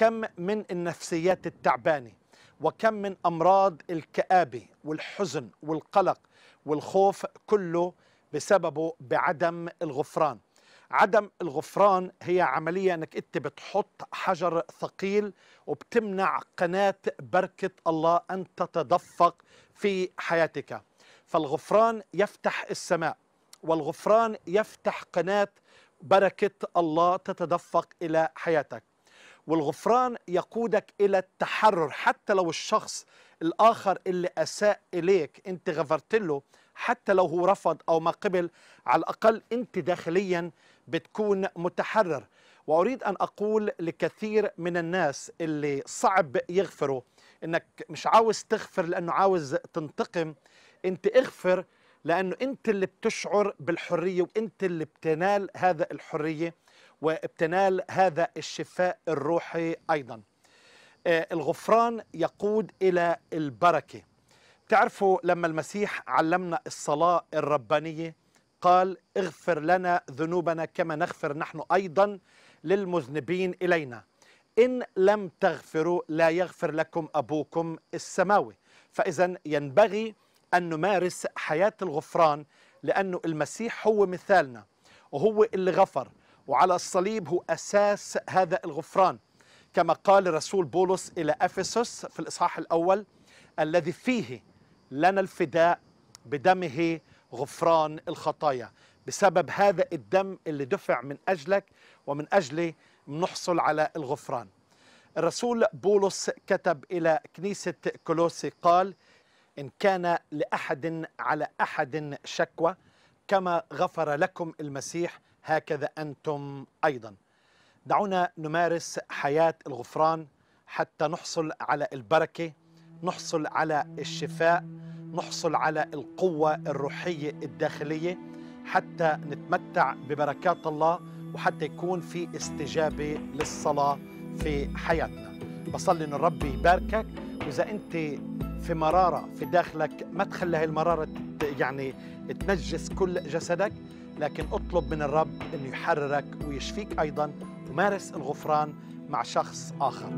كم من النفسيات التعبانة وكم من أمراض الكآبة والحزن والقلق والخوف كله بسببه بعدم الغفران. عدم الغفران هي عملية أنك أنت بتحط حجر ثقيل وبتمنع قناة بركة الله أن تتدفق في حياتك. فالغفران يفتح السماء والغفران يفتح قناة بركة الله تتدفق إلى حياتك. والغفران يقودك إلى التحرر. حتى لو الشخص الآخر اللي أساء إليك أنت غفرت له حتى لو هو رفض أو ما قبل على الأقل أنت داخليا بتكون متحرر. وأريد أن أقول لكثير من الناس اللي صعب يغفروا إنك مش عاوز تغفر لأنه عاوز تنتقم. أنت اغفر لأنه أنت اللي بتشعر بالحرية وأنت اللي بتنال هذا الحرية. وبتنال هذا الشفاء الروحي أيضا. آه، الغفران يقود إلى البركة. تعرفوا لما المسيح علمنا الصلاة الربانية قال اغفر لنا ذنوبنا كما نغفر نحن أيضا للمذنبين إلينا. إن لم تغفروا لا يغفر لكم أبوكم السماوي. فإذا ينبغي أن نمارس حياة الغفران لأنه المسيح هو مثالنا وهو اللي غفر. وعلى الصليب هو أساس هذا الغفران. كما قال رسول بولس إلى أفسس في الإصحاح الأول الذي فيه لنا الفداء بدمه غفران الخطايا. بسبب هذا الدم اللي دفع من أجلك ومن أجلي نحصل على الغفران. الرسول بولس كتب إلى كنيسة كولوسي قال إن كان لأحد على أحد شكوى كما غفر لكم المسيح هكذا أنتم أيضا. دعونا نمارس حياة الغفران حتى نحصل على البركة نحصل على الشفاء نحصل على القوة الروحية الداخلية حتى نتمتع ببركات الله وحتى يكون في استجابة للصلاة في حياتنا. بصلي إن الرب يباركك. وإذا أنت في مرارة في داخلك ما تخلي هاي المرارة يعني تنجس كل جسدك لكن اطلب من الرب إنه يحررك ويشفيك أيضا ومارس الغفران مع شخص آخر.